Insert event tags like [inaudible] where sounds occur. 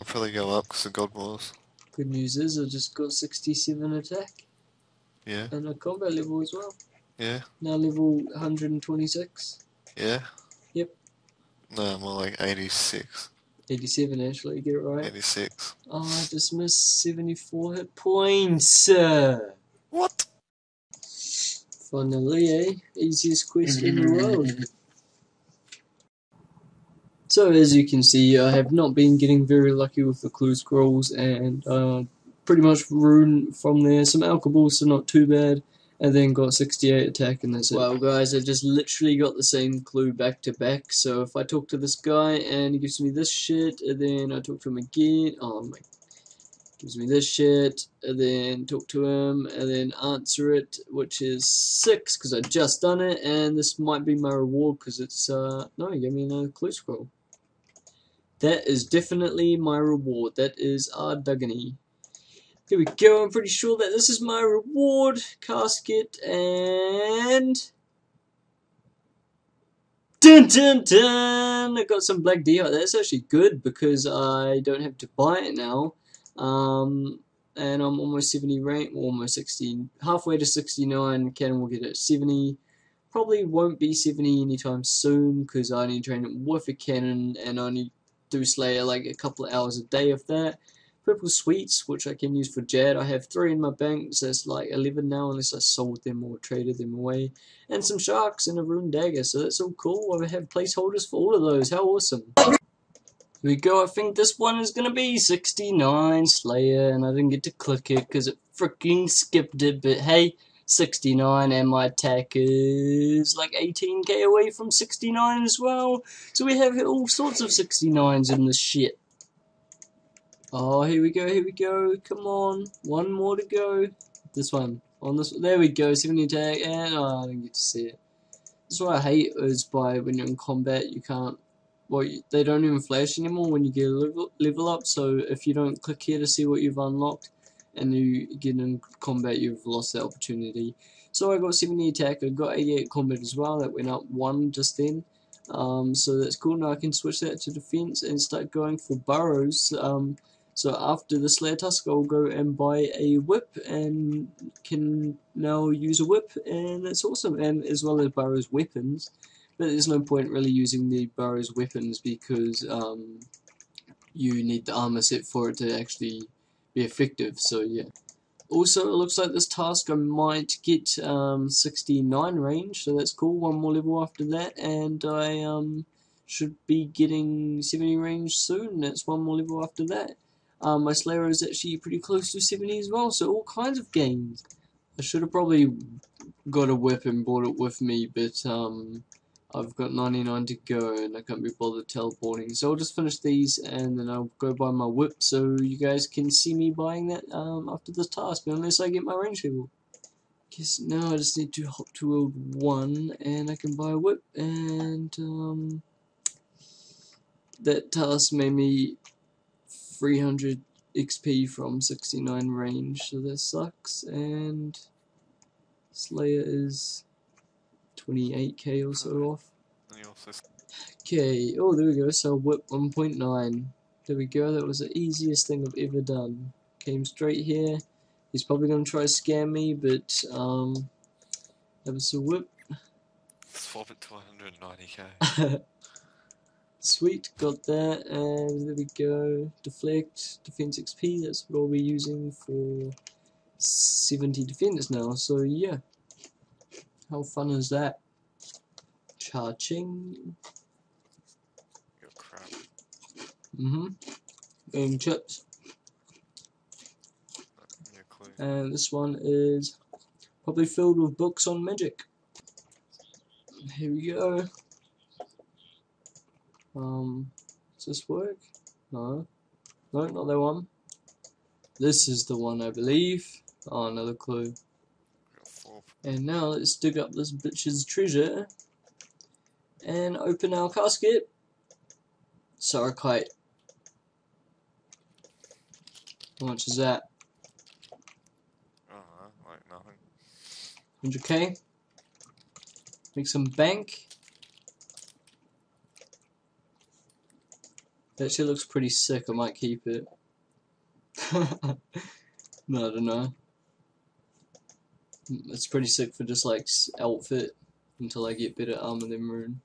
I'll probably go up because of God Wars. Good news is I just got 67 attack Yeah, and a combat level as well. yeah, Now level 126. yeah. Yep. No, more like 86. 87 actually, get it right. 86. Oh, I just missed 74 hit points. What? Finally, eh? Easiest quest in the world. [laughs] So, as you can see, I have not been getting very lucky with the clue scrolls, and uh, pretty much ruined from there. Some alcohol, so not too bad, and then got 68 attack, and that's it. Well, guys, I just literally got the same clue back to back. So, if I talk to this guy and he gives me this shit, and then I talk to him again, oh my gives me this shit, and then talk to him, and then answer it, which is six because I just done it, and this might be my reward because it's uh no, he gave me another clue scroll. That is definitely my reward. That is our Duggany. Here we go. I'm pretty sure that this is my reward casket, and dun dun dun. I got some black deer. That's actually good because I don't have to buy it now. Um, and I'm almost 70 rank, well, almost 60, halfway to 69. Cannon will get it 70. Probably won't be 70 anytime soon because I need to train it with a cannon and only do Slayer like a couple of hours a day of that. Purple sweets, which I can use for Jad. I have three in my bank, so it's like 11 now, unless I sold them or traded them away. And some sharks and a rune dagger, so that's all cool. I have placeholders for all of those. How awesome! Here we go. I think this one is gonna be 69 Slayer, and I didn't get to click it because it freaking skipped it. But hey, 69, and my attack is like 18k away from 69 as well. So we have all sorts of 69s in this shit. Oh, here we go, here we go. Come on, one more to go. This one on this. There we go. 70 attack, and oh, I didn't get to see it. That's what I hate is by when you're in combat, you can't. Well, you, they don't even flash anymore when you get a level, level up. So if you don't click here to see what you've unlocked, and you get in combat, you've lost that opportunity. So I got 70 attack. I got 88 combat as well. That went up one just then. Um, so that's cool. Now I can switch that to defense and start going for Barrows. Um, so after the Slayer Tusk, I'll go and buy a whip and can now use a whip, and that's awesome. And as well as Barrows weapons, but there's no point really using the Barrows weapons because um, you need the armor set for it to actually be effective. So yeah. Also, it looks like this task I might get um, 69 range, so that's cool. One more level after that, and I um, should be getting 70 range soon. That's one more level after that. Um, my Slayer is actually pretty close to 70 as well, so all kinds of gains. I should have probably got a whip and brought it with me, but um, I've got 99 to go and I can't be bothered teleporting. So I'll just finish these and then I'll go buy my whip so you guys can see me buying that um, after this task, unless I get my range level. Guess now I just need to hop to world 1 and I can buy a whip and um, that task made me 300 XP from 69 range, so that sucks. And Slayer is 28k or so off. And you also Okay, oh there we go, so whip 1.9. There we go, that was the easiest thing I've ever done. Came straight here. He's probably gonna try to scam me, but um, that was a whip. swap it to 190k. [laughs] Sweet, got that, and there we go. Deflect, defense XP, that's what I'll be using for 70 defenders now, so yeah. How fun is that? Charging. You're crap. Mm-hmm. Game chips. And this one is probably filled with books on magic. Here we go. Um, does this work? No. No, not that one. This is the one, I believe. Oh, another clue. And now let's dig up this bitch's treasure and open our casket. Sarakite. How much is that? Uh huh. Like nothing. 100k. Make some bank. That shit looks pretty sick. I might keep it. [laughs] no, I don't know. It's pretty sick for just like outfit until I get better armor than Rune.